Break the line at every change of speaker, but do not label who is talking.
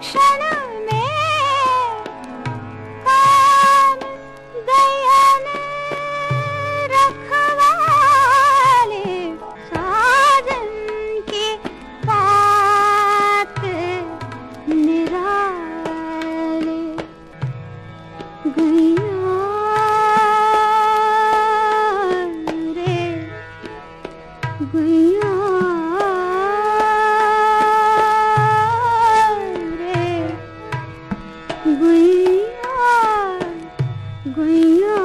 是。iya.